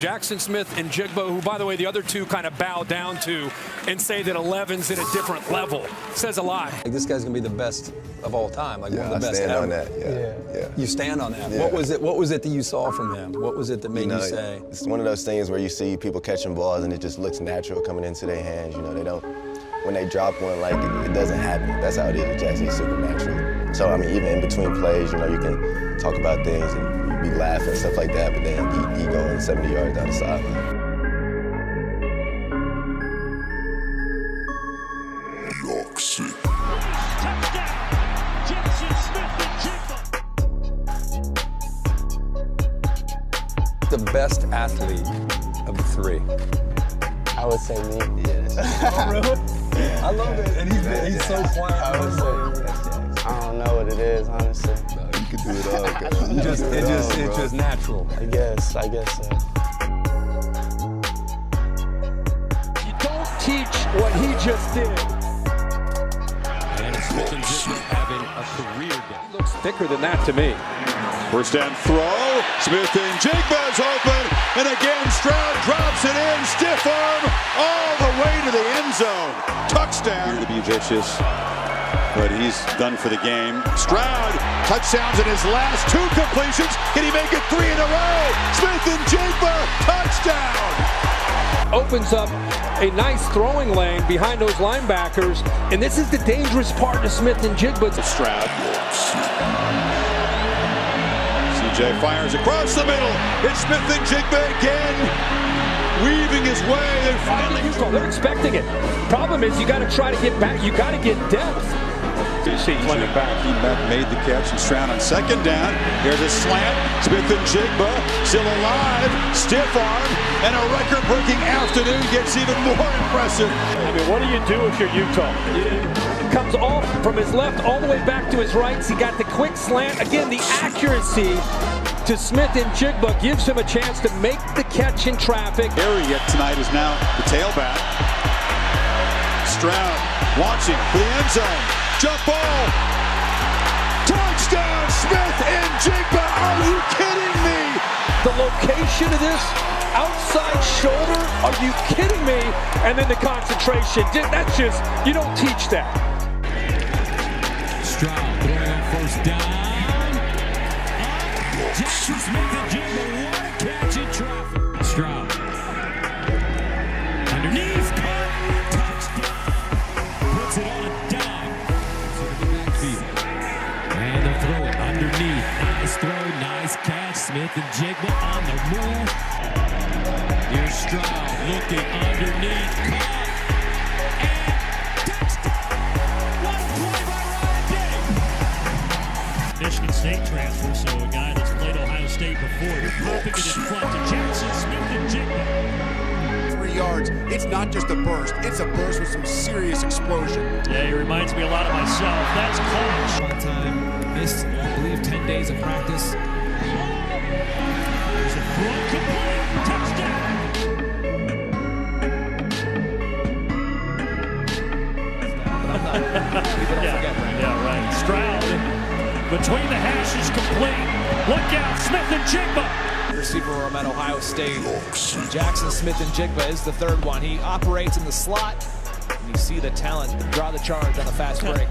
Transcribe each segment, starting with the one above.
Jaxon Smith-Njigba, who, by the way, the other two kind of bow down to and say that 11's in a different level. Says a lot. Like this guy's gonna be the best of all time. Like Yeah, one of the I best stand ever. on that. Yeah, yeah. You stand on that. Yeah. What was it? What was it that you saw from him? What was it that made You know, you say? it's one of those things where you see people catching balls and it just looks natural coming into their hands. You know, they don't, when they drop one, like it, it doesn't happen. That's how it is with Jaxon. He's supernatural. So I mean, even in between plays, you know, you can talk about things and you be laughing and stuff like that, but then he, he going 70 yards down the sideline. York City. Touchdown! Jackson Smith and Jigba. The best athlete of the three. I would say me. Oh, I love it, and he's, he's so quiet. I would say I don't know what it is, honestly. You can do it all. girl. Just, can do it just, all, it's bro. just natural. I guess, I guess so. You don't teach what he just did. And it's Smith-Njigba having a career day. Looks thicker than that to me. First down throw. Smith-Njigba's open. And again, Stroud drops it in. Stiff arm all the way to the end zone. Touchdown. Here To be vicious. But he's done for the game. Stroud, touchdowns in his last two completions. Can he make it three in a row? Smith and Jigba, touchdown. Opens up a nice throwing lane behind those linebackers, and this is the dangerous part of Smith-Njigba. Stroud. CJ fires across the middle. It's Smith-Njigba again. Weaving his way. They're finally. They're expecting it. Problem is, you got to try to get back. You got to get depth. You see Fleming back. He made the catch and Stroud on second down. Here's a slant. Smith-Njigba still alive. Stiff arm and a record-breaking afternoon gets even more impressive. I mean, what do you do if you're Utah? It comes off from his left all the way back to his right. He got the quick slant. Again, the accuracy to Smith-Njigba gives him a chance to make the catch in traffic. Area tonight is now the tailback. Stroud launching for the end zone. Jump ball. Touchdown, Smith and Jigba. Are you kidding me? The location of this outside shoulder, are you kidding me? And then the concentration. That's just, you don't teach that. Stroud throwing on first down. Jaxon Smith-Njigba, what a catch in traffic. Stroud. And throw it underneath. Nice throw, nice catch. Smith and Jigba on the move. Here's Stroud looking underneath. Caught. And touchdown. What a play by Ryan Day. Michigan State transfer, so a guy that's played Ohio State before. They're popping it in front to Jackson Smith and Jigba. three yards. It's not just a burst, it's a burst with some serious explosion. Yeah, he reminds me a lot of myself. That's clutch. By the time missed, I believe, 10 days of practice. There's a throw complete. Touchdown. yeah, yeah, right. Stroud between the hashes complete. Look out, Smith-Njigba. receiver from at Ohio State. Jaxon Smith-Njigba is the third one. He operates in the slot. And you see the talent draw the charge on the fast break.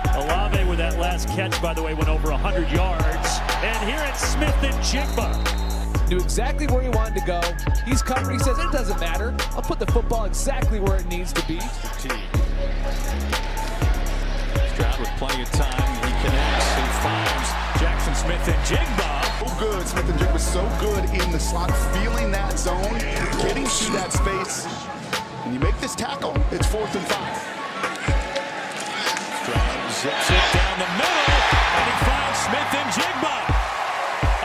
Olave with that last catch, by the way, went over 100 yards. And here it's Smith and Jigba. Knew exactly where he wanted to go. He's covered. He says, it doesn't matter. I'll put the football exactly where it needs to be. Stroud with plenty of time. He connects and finds Jaxon Smith-Njigba. So good. Smith and Jig was so good in the slot, feeling that zone, getting to that space. And you make this tackle, it's fourth and five. Stroud zips it down the middle, and he finds Smith-Njigba.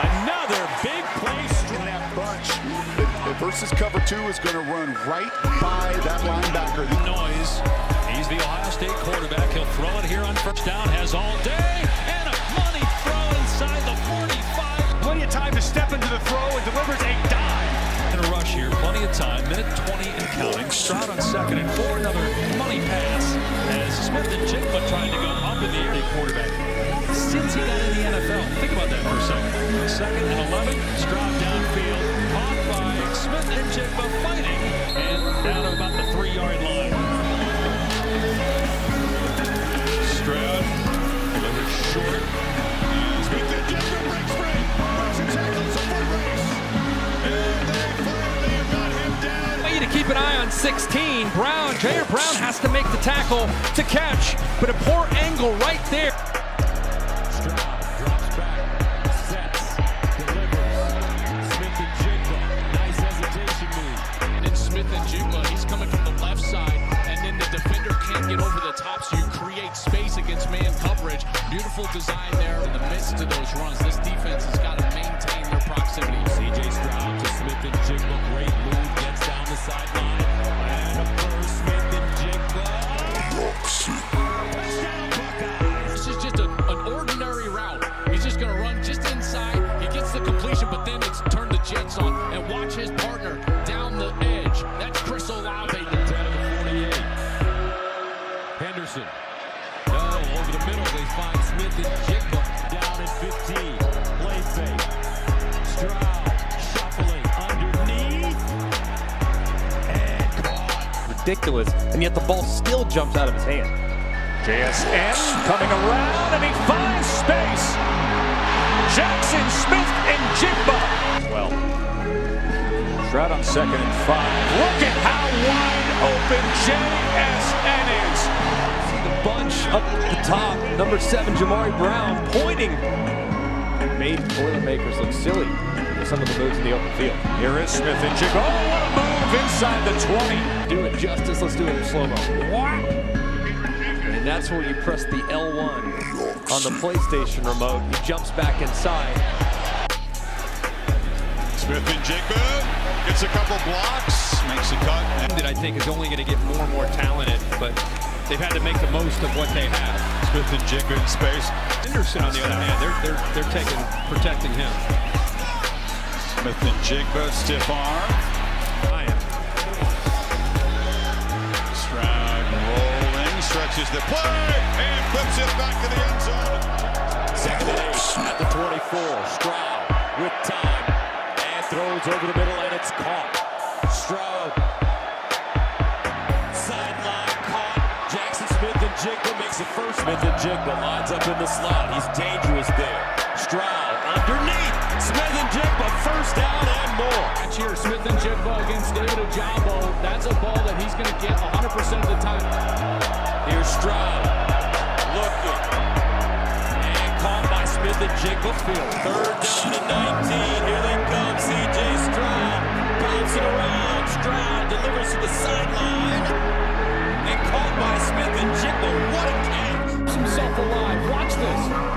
Another big play. In that bunch, the- the versus cover two is going to run right by that linebacker. Noise. He's the Ohio State quarterback. He'll throw it here on first down. Has all day. And a money throw inside the 45. Plenty of time to step into the throw and delivers a dime. In a rush here. Plenty of time. Minute 20 and counting. Stroud on second and four. Quarterback. Since he got in the NFL. Think about that for a second. Second and 11. Stroud 16. Brown, Jair Brown has to make the tackle to catch, but a poor angle right there. Stroud drops back, sets, delivers. Smith-Njigba, nice hesitation move. And Smith-Njigba, he's coming from the left side, and then the defender can't get over the top, so you create space against man coverage. Beautiful design there in the midst of those runs. This defense has got to maintain their proximity. CJ Stroud to Smith and Jigba, great move, gets down the sideline. No, over the middle, they find Smith and Jigba down at 15. Play fake. Stroud shuffling underneath. And caught. Ridiculous, and yet the ball still jumps out of his hand. JSN coming around and he finds space. Jackson Smith and Jigba. Well, Stroud on second and five. Look at how wide open JSN is. See the bunch up at the top. Number seven, Jamari Brown, pointing. Made Boilermakers look silly with some of the moves in the open field. Here is Smith-Njigba. Oh, what a move inside the 20. Do it justice. Let's do it in slow-mo. And that's where you press the L1 on the PlayStation remote. He jumps back inside. Smith-Njigba gets a couple blocks, makes a cut. And That I think is only going to get more and more talented, but they've had to make the most of what they have. Smith-Njigba in space. Henderson, on the other hand, they're they're they're taking protecting him. Smith-Njigba, stiff arm. I. Stroud rolling, stretches the play, and flips it back to the end zone. Second and eight at the 24. Stroud with time. And throws over the middle, and it's caught. Stroud. It first. Smith-Njigba lines up in the slot. He's dangerous there. Stroud underneath. Smith-Njigba first down and more. Match here, Smith-Njigba against David Ojabo. That's a ball that he's going to get 100% of the time. Here's Stroud. Looking. And caught by Smith-Njigba field. Third down and 19. Here they come. CJ Stroud. Bouncing around. Stroud delivers to the sideline and caught by Smith and Jekyll. What a catch! Himself alive. Watch this.